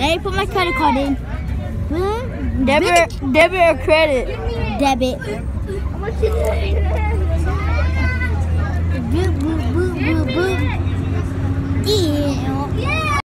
Let me put my credit card in. Debit, debit or credit? Debit.